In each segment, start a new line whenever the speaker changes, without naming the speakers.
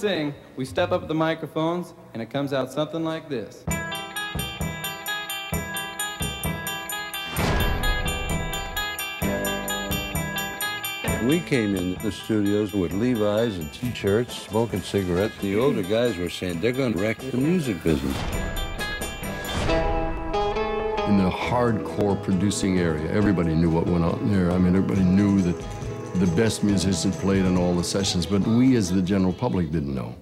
sing, we step up the microphones, and it comes out something like this.
We came in the studios with Levi's and t-shirts, smoking cigarettes. The older guys were saying they're going to wreck the music business.
In the hardcore producing area, everybody knew what went on there. I mean, everybody knew that the best musicians played in all the sessions, but we as the general public didn't know.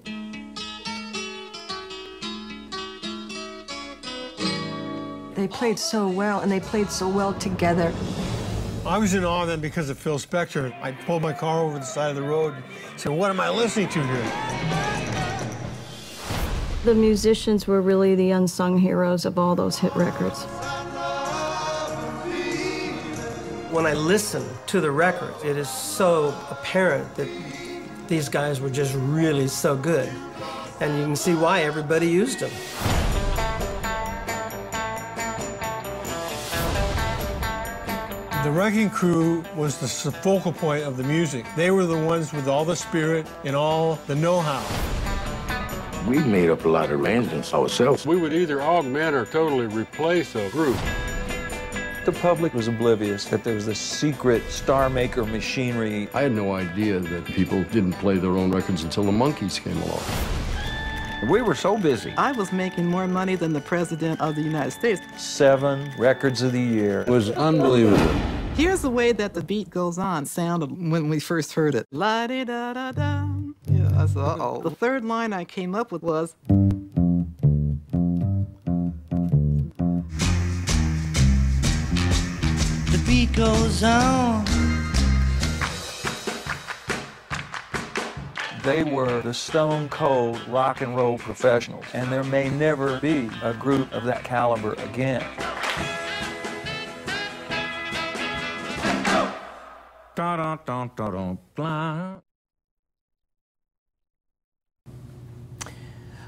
They played so well, and they played so well together.
I was in awe then because of Phil Spector. I pulled my car over the side of the road and said, what am I listening to here?
The musicians were really the unsung heroes of all those hit records.
When I listen to the record, it is so apparent that these guys were just really so good. And you can see why everybody used them.
The Wrecking Crew was the focal point of the music. They were the ones with all the spirit and all the know-how.
We made up a lot of arrangements ourselves.
We would either augment or totally replace a group.
The public was oblivious that there was this secret star maker machinery.
I had no idea that people didn't play their own records until the Monkees came along.
We were so busy.
I was making more money than the President of the United States.
Seven records of the year.
It was unbelievable.
Here's the way that the beat goes on sounded when we first heard it. La di da da da. Yeah, I said, uh-oh. The third line I came up with was.
The goes on.
They were the stone cold rock and roll professionals, and there may never be a group of that caliber again.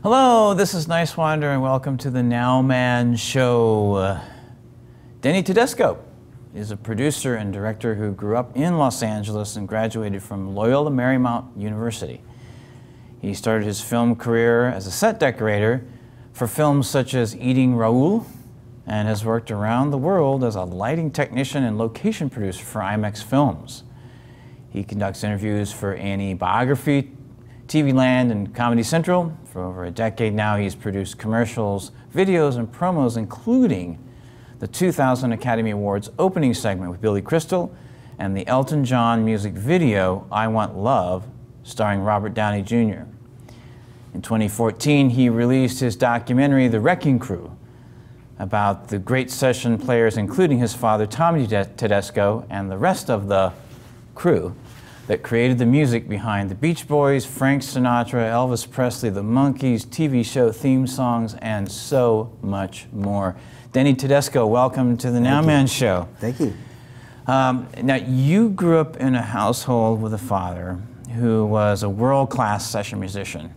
Hello, this is Niswander, and welcome to the Now Man Show. Uh, Denny Tedesco is a producer and director who grew up in Los Angeles and graduated from Loyola Marymount University. He started his film career as a set decorator for films such as Eating Raoul and has worked around the world as a lighting technician and location producer for IMAX Films. He conducts interviews for A&E Biography, TV Land, and Comedy Central. For over a decade now, he's produced commercials, videos, and promos, including the 2000 Academy Awards opening segment with Billy Crystal and the Elton John music video, I Want Love, starring Robert Downey Jr. In 2014, he released his documentary, The Wrecking Crew, about the great session players, including his father, Tommy Tedesco, and the rest of the crew that created the music behind the Beach Boys, Frank Sinatra, Elvis Presley, the Monkees, TV show theme songs, and so much more. Denny Tedesco, welcome to the Thank Now you. Man Show.
Thank you.
Um, now, you grew up in a household with a father who was a world-class session musician.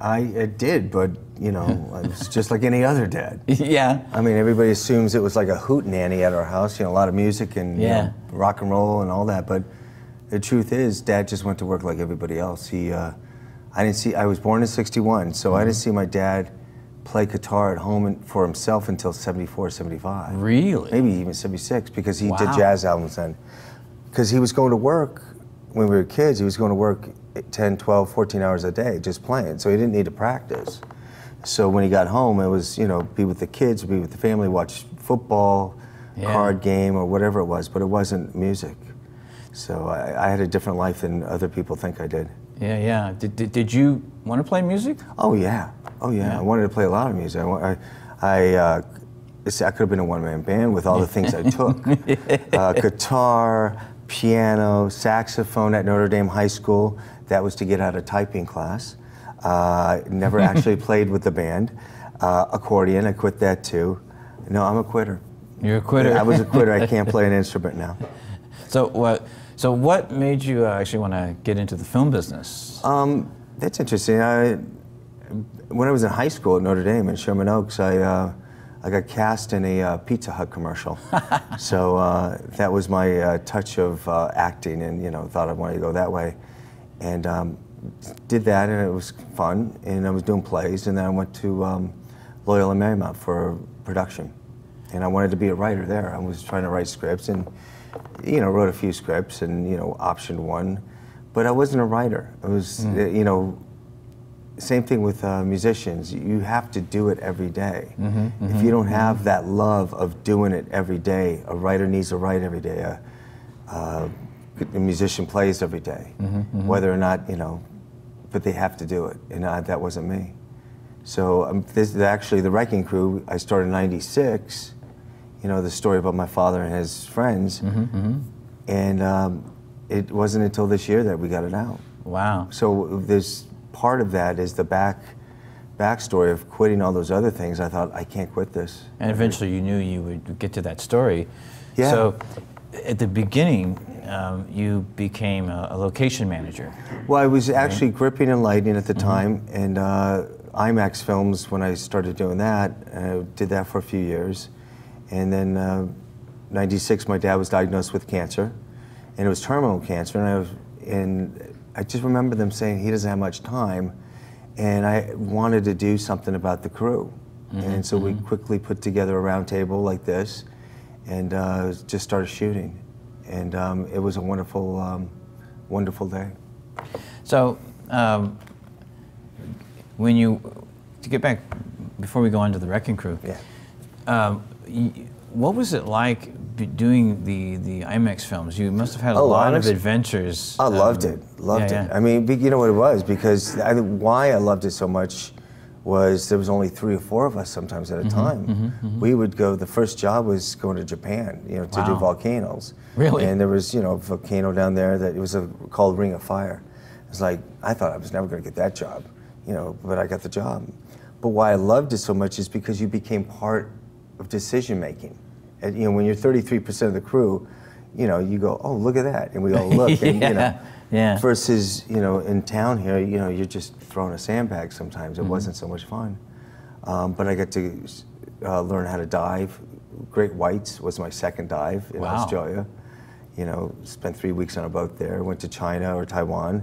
I did, but you know, it was just like any other dad.
Yeah.
I mean, everybody assumes it was like a hoot nanny at our house. You know, a lot of music and yeah. you know, rock and roll and all that. But the truth is, Dad just went to work like everybody else. He, uh, I didn't see. I was born in '61, so mm-hmm. I didn't see my dad play guitar at home for himself until 74, 75.
Really?
Maybe even 76, because he wow. did jazz albums then. Because he was going to work when we were kids. He was going to work 10, 12, 14 hours a day just playing. So he didn't need to practice. So when he got home, it was, you know, be with the kids, be with the family, watch football, yeah. card game, or whatever it was, but it wasn't music. So I, I, had a different life than other people think I did.
Yeah, yeah. Did, did, did you want to play music?
Oh, yeah. Oh, yeah. yeah. I wanted to play a lot of music. I, I, uh, I could have been a one man band with all the things I took uh, guitar, piano, saxophone at Notre Dame High School. That was to get out of typing class. Uh, never actually played with the band. Uh, accordion, I quit that too. No, I'm a quitter.
You're a quitter.
I was a quitter. I can't play an instrument now.
So what? So what made you uh, actually want to get into the film business?
Um, that's interesting. I, when I was in high school at Notre Dame in Sherman Oaks, I uh, I got cast in a uh, Pizza Hut commercial. so uh, that was my uh, touch of uh, acting, and you know, thought I wanted to go that way. And um, did that, and it was fun. And I was doing plays, and then I went to um, Loyola Marymount for production, and I wanted to be a writer there. I was trying to write scripts, and you know, wrote a few scripts, and you know, optioned one, but I wasn't a writer. It was,
Mm.
you know, same thing with uh, musicians. You have to do it every day.
Mhm,
If
mhm,
you don't have that love of doing it every day, a writer needs to write every day. A, uh, a musician plays every day,
Mhm, mhm.
whether or not you know, but they have to do it, and I, that wasn't me. So um, this is actually the Wrecking Crew. I started in '96. You know the story about my father and his friends,
Mhm, mhm.
and um, it wasn't until this year that we got it out.
Wow.
So there's part of that is the back backstory of quitting all those other things. I thought I can't quit this.
And eventually you knew you would get to that story.
Yeah.
So at the beginning, um, you became a, a location manager.
Well, I was actually gripping and lighting at the
Mm-hmm.
time, and uh, IMAX films when I started doing that. I did that for a few years, and then uh, '96, my dad was diagnosed with cancer, and it was terminal cancer, and I was, and I just remember them saying he doesn't have much time, and I wanted to do something about the crew,
Mhm,
and so we
mhm.
quickly put together a round table like this, and uh, just started shooting, and um, it was a wonderful, um, wonderful day.
So um, when you, to get back, before we go on to the Wrecking Crew,
yeah.
What was it like doing the, the IMAX films? You must have had a
Oh,
lot of adventures.
I loved
um,
it. Loved
yeah,
it.
yeah.
I mean, you know what it was because I, why I loved it so much was there was only three or four of us sometimes at a
Mhm,
time.
mhm, mhm.
We would go. The first job was going to Japan, you know, to do volcanoes.
Really?
And there was, you know, a volcano down there that it was a, called Ring of Fire. It's like I thought I was never going to get that job, you know, but I got the job. But why I loved it so much is because you became part of decision making. And, you know, when you're 33% of the crew, you know, you go, oh, look at that, and we all look, and you know,
Yeah, yeah.
versus you know in town here you know you're just throwing a sandbag sometimes it
Mhm.
wasn't so much fun um, but i got to uh, learn how to dive great whites was my second dive in
Wow.
australia you know spent three weeks on a boat there went to china or taiwan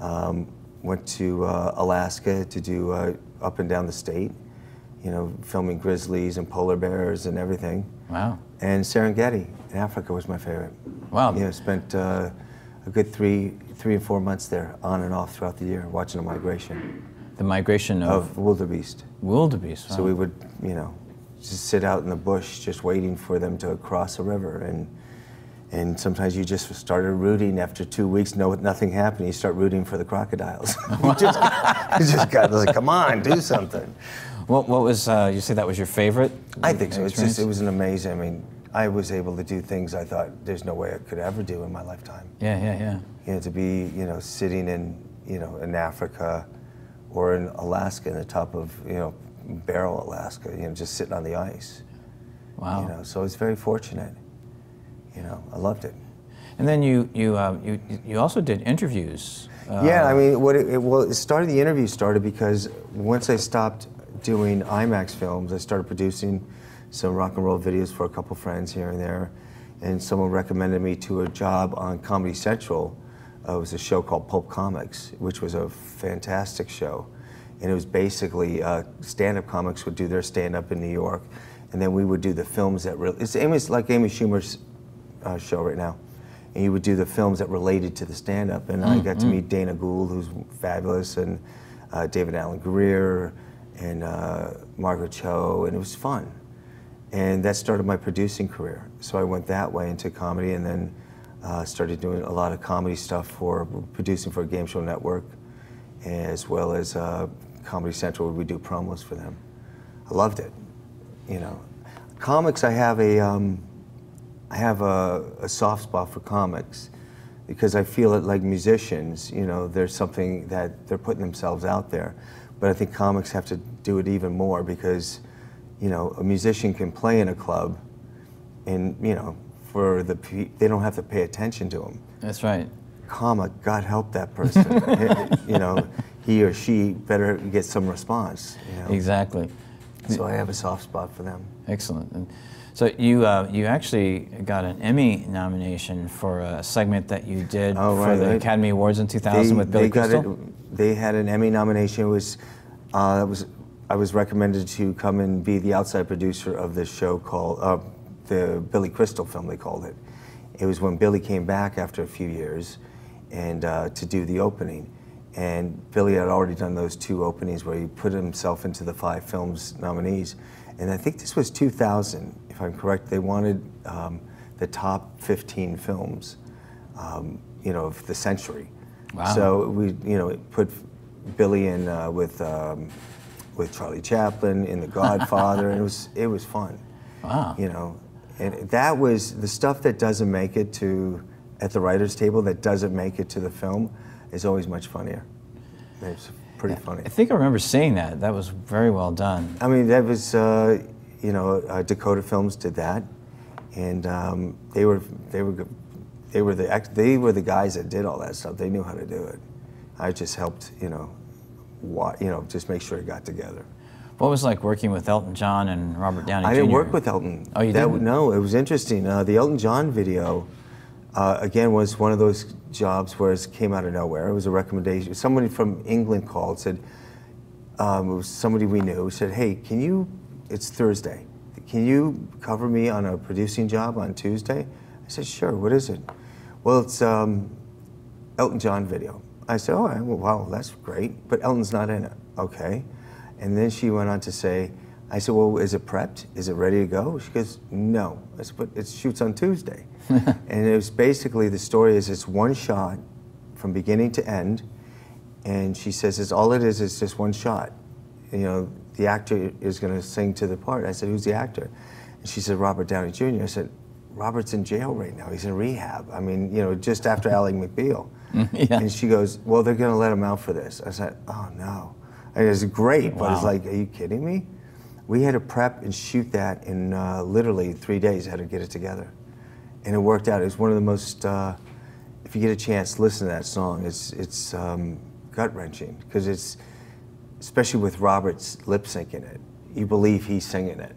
um, went to uh, alaska to do uh, up and down the state you know filming grizzlies and polar bears and everything.
Wow.
and serengeti in africa was my favorite.
Wow.
You know, spent uh, a good three three and four months there on and off throughout the year watching the migration.
The migration of,
of wildebeest.
Wildebeest.
so we would you know just sit out in the bush just waiting for them to cross a river. And and sometimes you just started rooting after two weeks no nothing happened. You start rooting for the crocodiles. You just, you just got like come on do something
What, what was, uh, you say that was your favorite?
I think so. It's just it was an amazing. I mean, I was able to do things I thought there's no way I could ever do in my lifetime.
Yeah, yeah, yeah.
You know, to be you know sitting in you know in Africa, or in Alaska, in the top of you know Barrow, Alaska. You know, just sitting on the ice.
Wow.
You know, so I was very fortunate. You know, I loved it.
And then you, you, uh, you, you also did interviews. Uh,
yeah, I mean, what it, it, well, it started. The interview started because once I stopped doing IMAX films, I started producing some rock and roll videos for a couple friends here and there, and someone recommended me to a job on Comedy Central. Uh, it was a show called Pulp Comics, which was a fantastic show, and it was basically uh, stand-up comics would do their stand-up in New York, and then we would do the films that really. It's like Amy Schumer's uh, show right now and you would do the films that related to the stand-up. And I
Mm,
got to
mm.
meet Dana Gould, who's fabulous, and uh, David Alan Grier, and uh, Margaret Cho, and it was fun. And that started my producing career. So I went that way into comedy, and then uh, started doing a lot of comedy stuff for producing for a game show network, as well as uh, Comedy Central. Where we do promos for them. I loved it. You know, comics. I have a. Um, I have a, a soft spot for comics because I feel that, like musicians, you know, there's something that they're putting themselves out there. But I think comics have to do it even more because, you know, a musician can play in a club and, you know, for the, pe- they don't have to pay attention to him.
That's right.
Comic, God help that person. you know, he or she better get some response. You know?
Exactly.
So I have a soft spot for them.
Excellent. And so you uh, you actually got an Emmy nomination for a segment that you did
Oh,
for the
right.
Academy Awards in 2000 with Billy
they got
Crystal.
It, they had an Emmy nomination. It was, uh, it was, I was recommended to come and be the outside producer of this show called uh, the Billy Crystal film. They called it. It was when Billy came back after a few years, and uh, to do the opening. And Billy had already done those two openings where he put himself into the five films nominees. And I think this was 2000, if I'm correct. They wanted um, the top 15 films, um, you know, of the century.
Wow.
So we, you know, put Billy in uh, with um, with Charlie Chaplin in The Godfather, and it was it was fun.
Wow.
You know, and that was the stuff that doesn't make it to at the writers' table that doesn't make it to the film is always much funnier. It's pretty funny.
I think I remember seeing that. That was very well done.
I mean, that was, uh, you know, uh, Dakota Films did that, and um, they were they were they were the they were the guys that did all that stuff. They knew how to do it. I just helped, you know, wa- you know, just make sure it got together.
What was it like working with Elton John and Robert Downey
I didn't
Jr.?
work with Elton.
Oh, you
that,
didn't?
No, it was interesting. Uh, the Elton John video, uh, again, was one of those jobs where it came out of nowhere. It was a recommendation. Somebody from England called, said, um, it was somebody we knew, said, hey, can you, it's Thursday, can you cover me on a producing job on Tuesday? I said, sure, what is it? Well, it's um, Elton John video. I said, oh, well, wow, that's great, but Elton's not in it. Okay. And then she went on to say, I said, well, is it prepped? Is it ready to go? She goes, no. I said, but it shoots on Tuesday. and it was basically, the story is it's one shot from beginning to end. And she says, it's all it is, is just one shot. You know, the actor is going to sing to the part. I said, who's the actor? And she said, Robert Downey Jr. I said, Robert's in jail right now. He's in rehab. I mean, you know, just after Ally McBeal.
yeah.
And she goes, well, they're going to let him out for this. I said, oh, no. And it's great, but it's like, are you kidding me? We had to prep and shoot that in uh, literally three days, had to get it together. And it worked out. It was one of the most, uh, if you get a chance, listen to that song. It's, it's um, gut wrenching because it's, especially with Robert's lip sync in it, you believe he's singing it.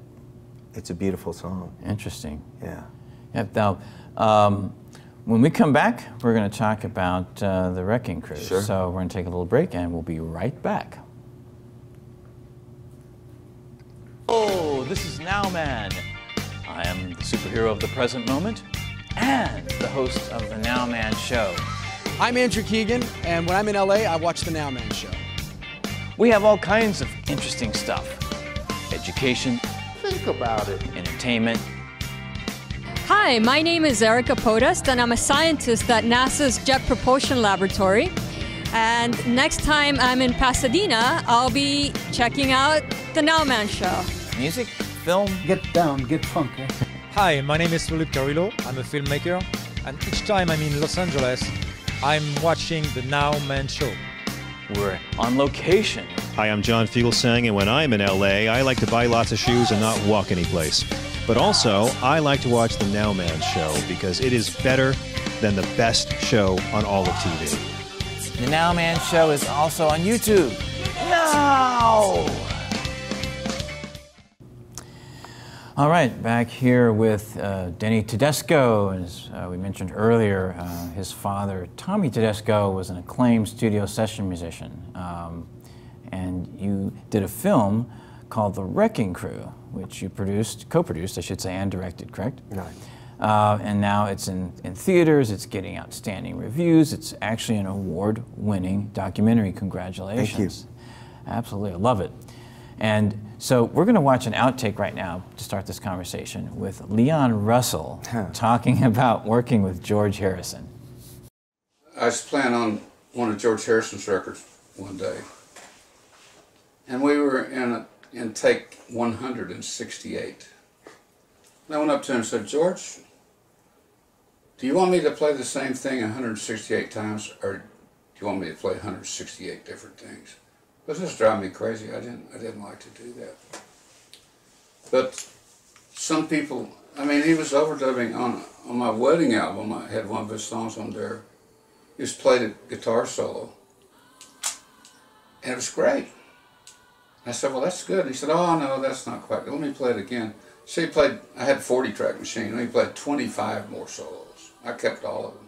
It's a beautiful song.
Interesting.
Yeah.
Yep. Now, um, when we come back, we're going to talk about uh, the Wrecking Crew.
Sure.
So we're going to take a little break, and we'll be right back. Oh, this is Now Man. I am the superhero of the present moment and the host of the Now Man Show.
I'm Andrew Keegan, and when I'm in LA, I watch The Now Man Show.
We have all kinds of interesting stuff education,
Think about it.
entertainment,
Hi, my name is Erika Podest, and I'm a scientist at NASA's Jet Propulsion Laboratory. And next time I'm in Pasadena, I'll be checking out the Now Man Show.
Music, film.
Get down, get funky.
Hi, my name is Philippe Carrillo. I'm a filmmaker, and each time I'm in Los Angeles, I'm watching the Now Man Show.
We're on location.
Hi, I'm John Fugelsang, and when I'm in LA, I like to buy lots of shoes and not walk anyplace. But also, I like to watch the Now Man show because it is better than the best show on all of TV.
The Now Man Show is also on YouTube. Now! All right, back here with uh, Denny Tedesco. As uh, we mentioned earlier, uh, his father, Tommy Tedesco, was an acclaimed studio session musician. Um, and you did a film called The Wrecking Crew, which you produced, co produced, I should say, and directed, correct?
Right.
Uh, and now it's in, in theaters, it's getting outstanding reviews. It's actually an award winning documentary. Congratulations. Thank you. Absolutely, I love it. And so we're going to watch an outtake right now to start this conversation with Leon Russell talking about working with George Harrison.
I was playing on one of George Harrison's records one day, and we were in a, in take 168. And I went up to him and said, George, do you want me to play the same thing 168 times, or do you want me to play 168 different things? This just drive me crazy. I didn't I didn't like to do that. But some people, I mean, he was overdubbing on on my wedding album. I had one of his songs on there. He just played a guitar solo, and it was great. I said, well, that's good. He said, oh, no, that's not quite good. Let me play it again. So he played, I had a 40 track machine, and he played 25 more solos. I kept all of them.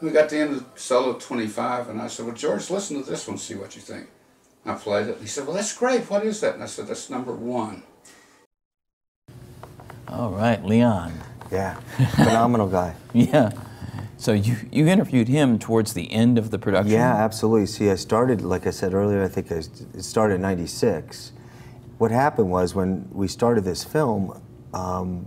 We got to the end of solo 25, and I said, well, George, listen to this one, see what you think. I played it. He said, well, that's great. What is that? And I said, that's number one.
All right, Leon.
Yeah, phenomenal guy.
Yeah. So you, you interviewed him towards the end of the production?
Yeah, absolutely. See, I started, like I said earlier, I think I, it started in 96. What happened was when we started this film, um,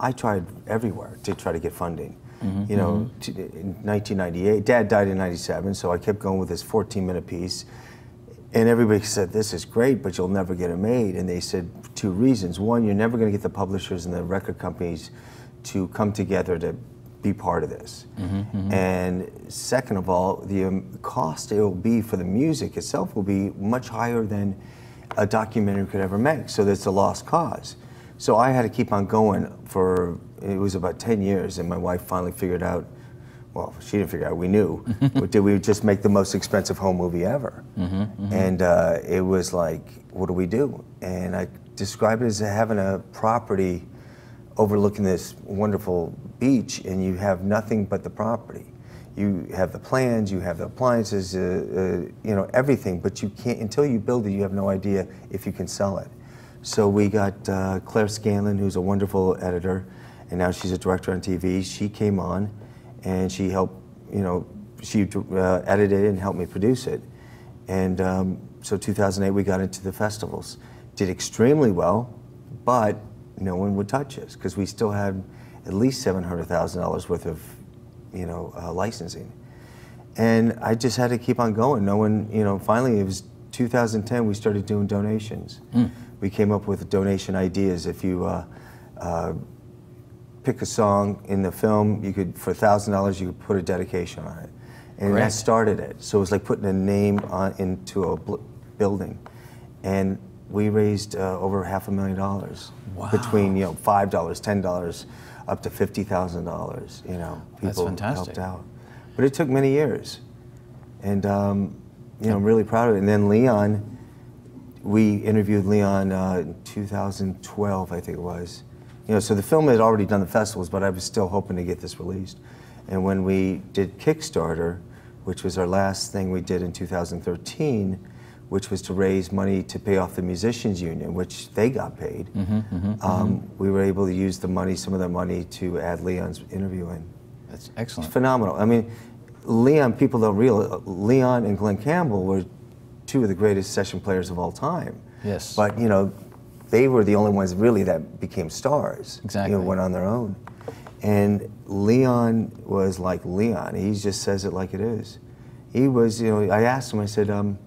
I tried everywhere to try to get funding. Mm -hmm, you know, mm -hmm. in 1998, Dad died in 97, so I kept going with this 14 minute piece. And everybody said, This is great, but you'll never get it made. And they said two reasons. One, you're never going to get the publishers and the record companies to come together to be part of this. Mm -hmm, mm -hmm. And second of all, the um, cost it will be for the music itself will be much higher than a documentary could ever make. So that's a lost cause. So I had to keep on going for, it was about 10 years, and my wife finally figured out, well, she didn't figure out, we knew, did we just make the most expensive home movie ever? Mm -hmm, and uh, it was like, what do we do? And I described it as having a property overlooking this wonderful beach and you have nothing but the property. You have the plans, you have the appliances, uh, uh, you know, everything, but you can't, until you build it, you have no idea if you can sell it. So we got uh, Claire Scanlon, who's a wonderful editor, and now she's a director on TV. She came on and she helped, you know, she uh, edited it and helped me produce it. And um, so 2008, we got into the festivals. Did extremely well, but no one would touch us because we still had at least $700,000 worth of, you know, uh, licensing. And I just had to keep on going. No one, you know, finally it was 2010, we started doing donations. Mm. We came up with donation ideas. If you uh, uh, pick a song in the film, you could, for $1,000, you could put a dedication on it. And Correct. that started it. So it was like putting a name on, into a building. And we raised uh, over half a million dollars wow. between you know five dollars, ten dollars, up to fifty thousand dollars. You know, people helped out, but it took many years, and um, you know, I'm really proud of it. And then Leon, we interviewed Leon uh, in 2012, I think it was. You know, so the film had already done the festivals, but I was still hoping to get this released. And when we did Kickstarter, which was our last thing we did in 2013 which was to raise money to pay off the musicians union, which they got paid. Mm -hmm, mm -hmm, um, mm -hmm. We were able to use the money, some of the money, to add Leon's interview in.
That's excellent.
It's phenomenal. I mean, Leon, people don't realize, Leon and Glen Campbell were two of the greatest session players of all time.
Yes.
But, you know, they were the only ones really that became stars.
Exactly.
You know, went on their own. And Leon was like Leon. He just says it like it is. He was, you know, I asked him, I said, um,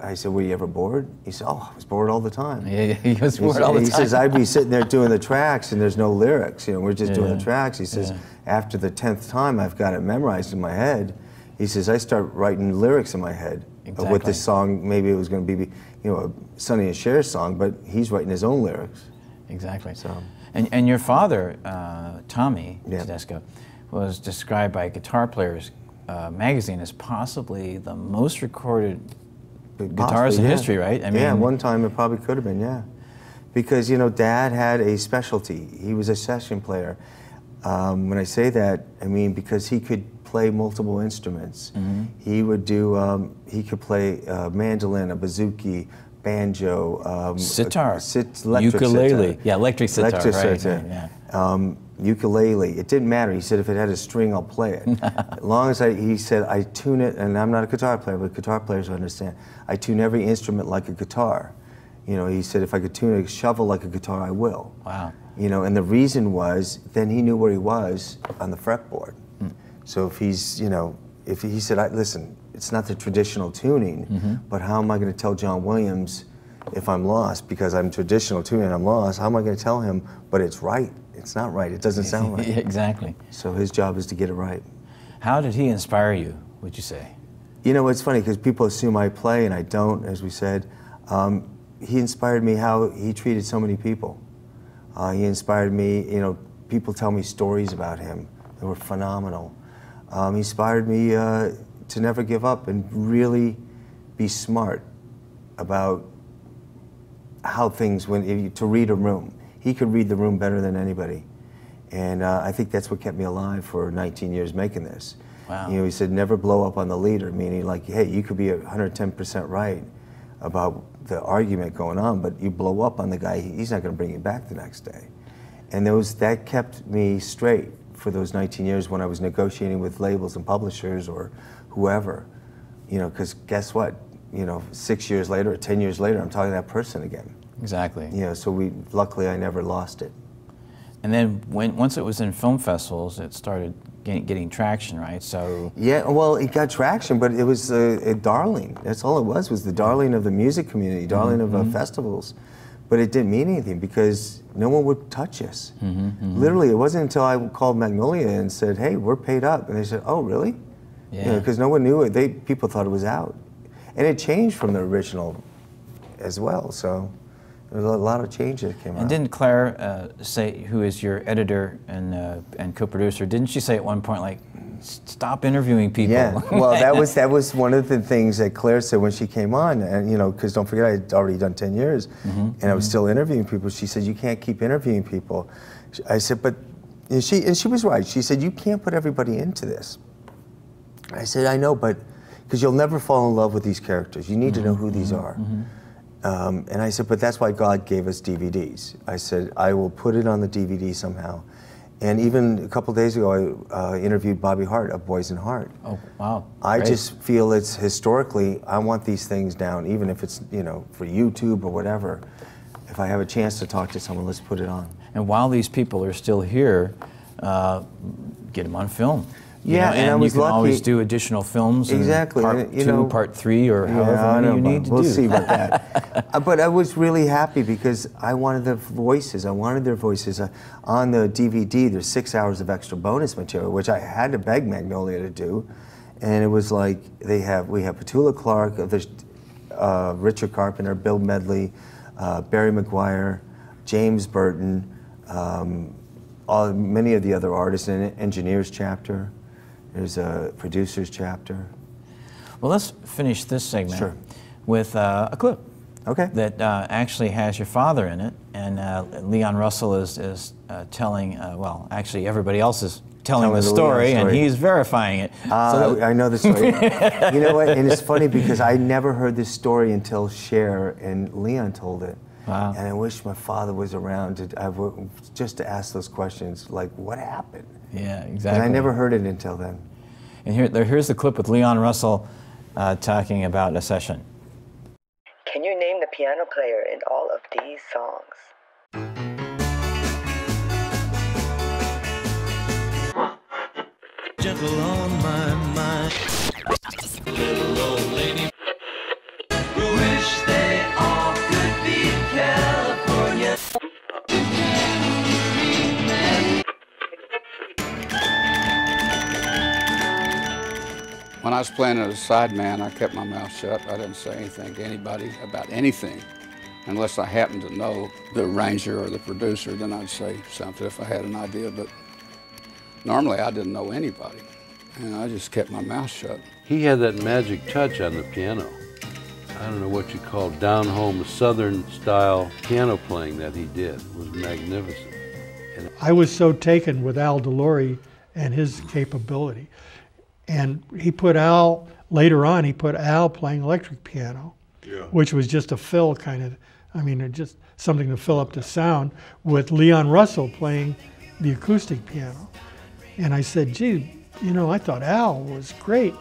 I said, were you ever bored? He said, oh, I was bored all the time.
Yeah, yeah he was bored he all the
he
time.
He says, I'd be sitting there doing the tracks and there's no lyrics. You know, we're just yeah. doing the tracks. He says, yeah. after the 10th time I've got it memorized in my head, he says, I start writing lyrics in my head exactly. of what this song, maybe it was going to be, you know, a Sonny and Cher song, but he's writing his own lyrics.
Exactly. So. And, and your father, uh, Tommy yeah. Tedesco, was described by Guitar Players uh, magazine as possibly the most recorded guitars in yeah. history, right?
I mean, yeah, one time it probably could have been, yeah. Because, you know, Dad had a specialty. He was a session player. Um, when I say that, I mean because he could play multiple instruments. Mm -hmm. He would do, um, he could play uh, mandolin, a bouzouki, banjo, um,
sitar,
sit,
ukulele.
Sitar.
Yeah, electric sitar. Electric right, sitar. Yeah.
Um, ukulele. It didn't matter. He said if it had a string, I'll play it. as long as I, he said, I tune it, and I'm not a guitar player, but guitar players understand. I tune every instrument like a guitar. You know, he said if I could tune a shovel like a guitar, I will.
Wow.
You know, and the reason was then he knew where he was on the fretboard. So if he's, you know, if he said, I, listen, it's not the traditional tuning, mm -hmm. but how am I going to tell John Williams if I'm lost because I'm traditional tuning, and I'm lost? How am I going to tell him, but it's right? it's not right. It doesn't sound right.
exactly.
So his job is to get it right.
How did he inspire you, would you say?
You know, it's funny because people assume I play and I don't, as we said. Um, he inspired me how he treated so many people. Uh, he inspired me, you know, people tell me stories about him that were phenomenal. Um, he inspired me uh, to never give up and really be smart about how things went, if you- to read a room. He could read the room better than anybody. And uh, I think that's what kept me alive for 19 years making this.
Wow.
You know, he said, never blow up on the leader, meaning like, hey, you could be 110% right about the argument going on, but you blow up on the guy, he's not going to bring you back the next day. And those, that kept me straight for those 19 years when I was negotiating with labels and publishers or whoever. You know, because guess what? You know, six years later or 10 years later, I'm talking to that person again.
Exactly.
You know, so we, luckily I never lost it.
And then when, once it was in film festivals, it started getting, getting traction, right? So
Yeah, well, it got traction, but it was a, a darling. That's all it was, was the darling of the music community, darling of uh,
Mhm.
festivals. But it didn't mean anything because no one would touch us.
Mhm,
Literally, it wasn't until I called Magnolia and said, hey, we're paid up. And they said, oh, really?
Yeah.
Because no one knew it. They, people thought it was out. And it changed from the original as well. So there was a lot of changes that came
And
out.
didn't Claire uh, say, who is your editor and uh, and co-producer, didn't she say at one point like, "S- stop interviewing people?
Yeah, well, that was that was one of the things that Claire said when she came on, and you know, because don't forget, I had already done ten years,
Mhm,
and I was still interviewing people. She said, "You can't keep interviewing people." I said, "But," and she and she was right. She said, "You can't put everybody into this." I said, "I know, but because you'll never fall in love with these characters. You need to know who these are." Um, and I said, but that's why God gave us DVDs. I said, I will put it on the DVD somehow. And even a couple days ago, I uh, interviewed Bobby Hart of Boyce and Hart.
Oh, wow.
I
Great.
just feel it's historically, I want these things down, even if it's, you know, for YouTube or whatever. If I have a chance to talk to someone, let's put it on.
And while these people are still here, uh, get them on film.
Yeah,
know,
and I was
you can always do additional films. and
Exactly,
Part
you
two,
know-
part three, or however many you need to
we'll
do.
see about that. Uh, but I was really happy because I wanted the voices. I wanted their voices. Uh, on the DVD, there's six hours of extra bonus material, which I had to beg Magnolia to do. And it was like they have we have Petula Clark, uh, there's uh, Richard Carpenter, Bill Medley, uh, Barry McGuire, James Burton, um, all, many of the other artists in it, engineers chapter. There's a producers chapter.
Well, let's finish this segment
Sure.
with uh, a clip.
Okay.
That uh, actually has your father in it, and uh, Leon Russell is is uh, telling. Uh, well, actually, everybody else is telling
Telling
the
Leon
story, and he's verifying it.
Uh,
So-
I know the story. you know what? And it's funny because I never heard this story until Cher and Leon told it.
Wow.
And I wish my father was around to I w- just to ask those questions, like what happened.
Yeah, exactly. And.
I never heard it until then.
And here, there, here's the clip with Leon Russell uh, talking about a session.
Can you name the piano player in all of these songs?
Gentle on my mind. Little old lady.
When I was playing as a sideman, I kept my mouth shut. I didn't say anything to anybody about anything unless I happened to know the arranger or the producer. Then I'd say something if I had an idea. But normally I didn't know anybody, and I just kept my mouth shut.
He had that magic touch on the piano. I don't know what you call down home southern style piano playing that he did. It was magnificent.
I was so taken with Al DeLory and his capability. And he put Al, later on, he put Al playing electric piano, which was just a fill kind of, I mean, just something to fill up the sound, with Leon Russell playing the acoustic piano. And I said, gee, you know, I thought Al was great.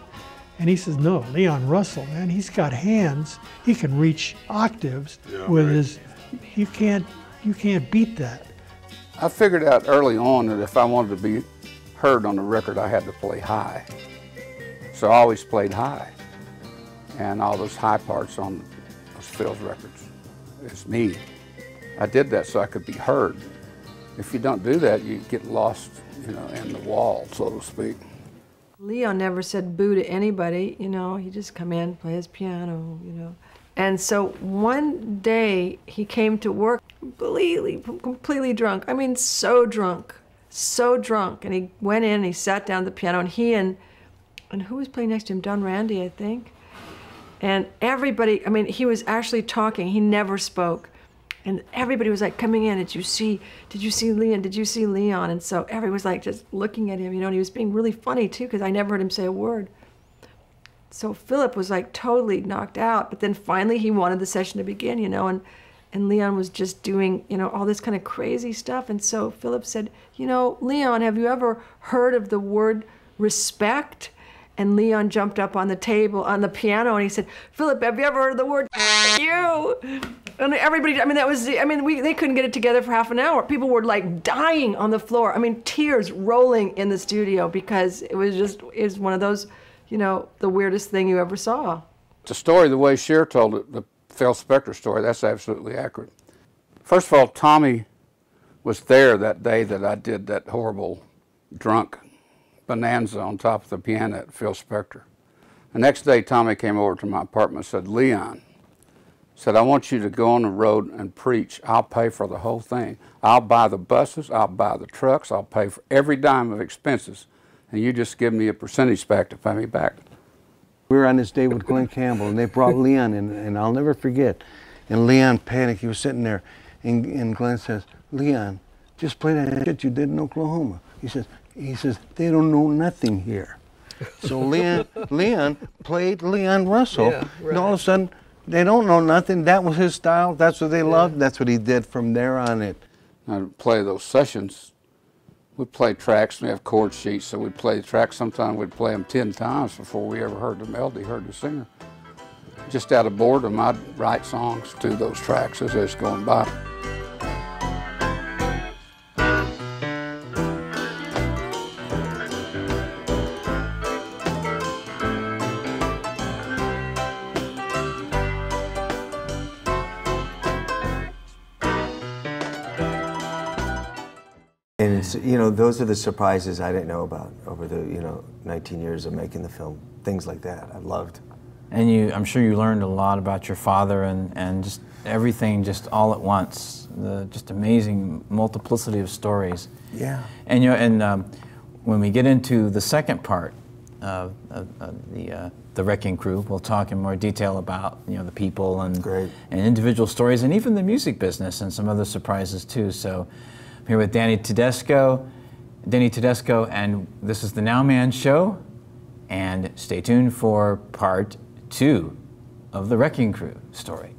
And he says, no, Leon Russell, man, he's got hands. He can reach octaves
Yeah,
with
right.
his, you can't, you can't beat that.
I figured out early on that if I wanted to be heard on the record, I had to play high. So I always played high. And all those high parts on those Phil's records, it's me. I did that so I could be heard. If you don't do that, you get lost, you know, in the wall, so to speak.
Leo never said boo to anybody, you know, he just come in, play his piano, you know. And so one day he came to work completely, completely drunk. I mean, so drunk, so drunk. And he went in and he sat down at the piano and he and, and who was playing next to him? Don Randi, I think. And everybody, I mean, he was actually talking. He never spoke. And everybody was like coming in. Did you see? Did you see Leon? Did you see Leon? And so everyone was like just looking at him, you know. And he was being really funny too, because I never heard him say a word. So Philip was like totally knocked out. But then finally, he wanted the session to begin, you know. And and Leon was just doing, you know, all this kind of crazy stuff. And so Philip said, you know, Leon, have you ever heard of the word respect? And Leon jumped up on the table on the piano and he said, Philip, have you ever heard the word you? And everybody, I mean, that was, I mean, we, they couldn't get it together for half an hour. People were like dying on the floor. I mean, tears rolling in the studio because it was just, it was one of those, you know, the weirdest thing you ever saw.
The story, the way Cher told it, the Phil Spector story, that's absolutely accurate. First of all, Tommy was there that day that I did that horrible drunk bonanza on top of the piano at Phil Spector. The next day, Tommy came over to my apartment and said, Leon, said, I want you to go on the road and preach. I'll pay for the whole thing. I'll buy the buses, I'll buy the trucks, I'll pay for every dime of expenses, and you just give me a percentage back to pay me back.
We were on this day with Glen Campbell, and they brought Leon in, and I'll never forget. And Leon panicked. He was sitting there, and, and Glen says, "Leon, just play that shit you did in Oklahoma." He says, "He says they don't know nothing here." So Leon, Leon played Leon Russell,
Yeah,
and all of a sudden they don't know nothing. That was his style. That's what they loved. That's what he did from there on. It.
I'd play those sessions. We'd play tracks, we have chord sheets, so we'd play the tracks. Sometimes we'd play them 10 times before we ever heard the melody, heard the singer. Just out of boredom, I'd write songs to those tracks as they was going by.
You know, those are the surprises I didn't know about over the, you know, 19 years of making the film. Things like that I loved.
And you, I'm sure you learned a lot about your father and, and just everything just all at once. The just amazing multiplicity of stories.
Yeah.
And you know, and um, when we get into the second part of, of, of the uh, the Wrecking Crew, we'll talk in more detail about you know the people and and individual stories and even the music business and some other surprises too. So I'm here with Danny Tedesco, Danny Tedesco, and this is the Now Man Show. And stay tuned for part two of the Wrecking Crew story.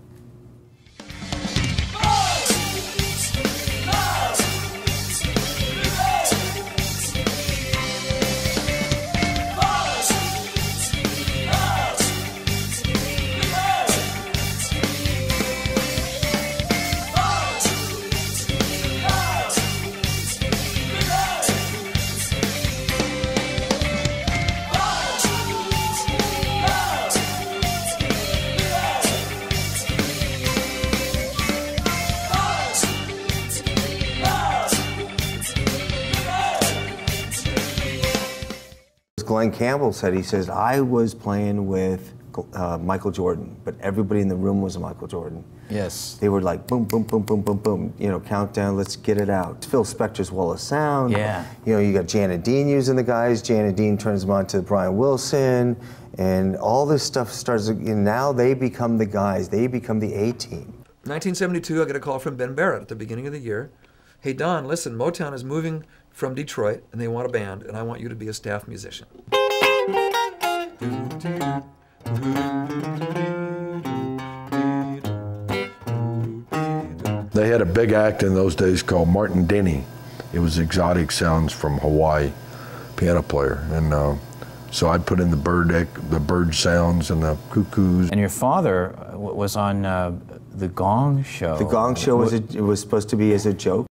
Glen Campbell said, he says, I was playing with uh, Michael Jordan, but everybody in the room was a Michael Jordan.
Yes.
They were like, boom, boom, boom, boom, boom, boom, you know, countdown, let's get it out. Phil Spector's Wall of Sound.
Yeah.
You know, you got Jan and Dean using the guys. Jan and Dean turns them on to Brian Wilson. And all this stuff starts, and now they become the guys. They become the A-team.
1972, I get a call from Ben Barrett at the beginning of the year. Hey, Don, listen, Motown is moving from Detroit and they want a band, and I want you to be a staff musician.
They had a big act in those days called Martin Denny. It was exotic sounds from Hawaii, piano player, and uh, so I'd put in the bird ec- the bird sounds and the cuckoos.
And your father uh, was on uh, the Gong Show.
The Gong Show was, a, it was supposed to be as a joke.